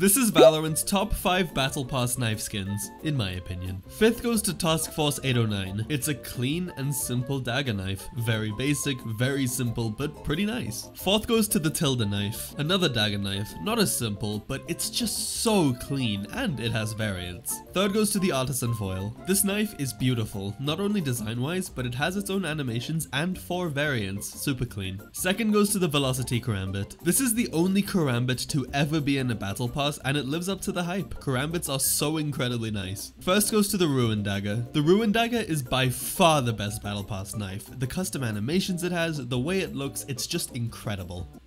This is Valorant's top 5 Battle Pass knife skins, in my opinion. Fifth goes to Task Force 809. It's a clean and simple dagger knife. Very basic, very simple, but pretty nice. Fourth goes to the Tilde knife. Another dagger knife, not as simple, but it's just so clean and it has variants. Third goes to the Artisan foil. This knife is beautiful, not only design wise, but it has its own animations and four variants, super clean. Second goes to the Velocity Karambit. This is the only Karambit to ever be in a battle pass and it lives up to the hype. Karambits are so incredibly nice. First goes to the Ruin Dagger. The Ruin Dagger is by far the best battle pass knife. The custom animations it has, the way it looks, it's just incredible.